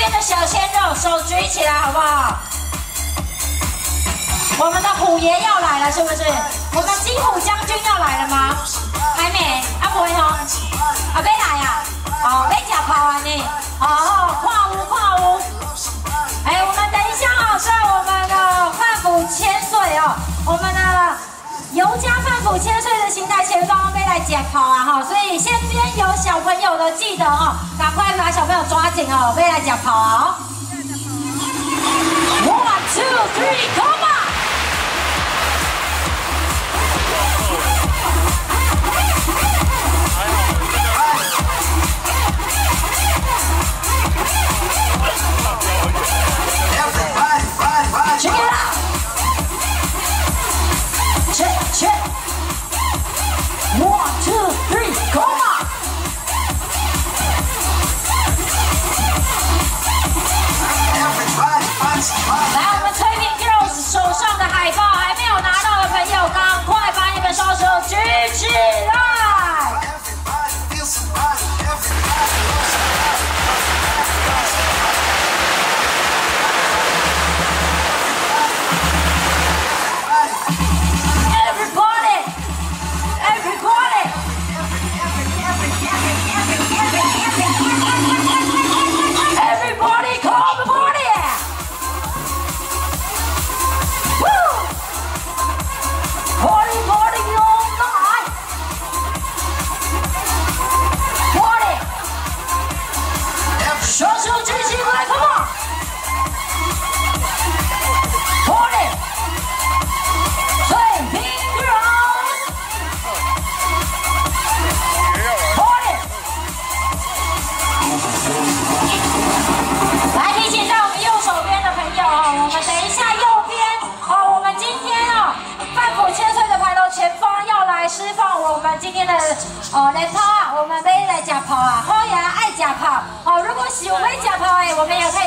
边的小鲜肉手举起来好不好？我们的虎爷要来了，是不是？我们金虎将军要来了吗？还没，阿婆哦，啊，没来呀？哦，没假跑啊你？哦，跨屋跨屋。哎，我们等一下哦，在我们的范府千岁哦，我们的尤家范府千岁的形态前方没来假跑啊哈，所以身边有小朋友的记得哦，赶快把小朋友抓紧哦，没来假跑啊！One two three go! 双手举起来，Come on，Hold it，Hey Peter，Hold it。来提醒在我们右手边的朋友啊，我们等一下右边哦，我们今天啊，半普千岁的牌头前方要来释放我们今天的哦，雷抛啊，我们没来假抛啊。有位小朋友，我们也可以。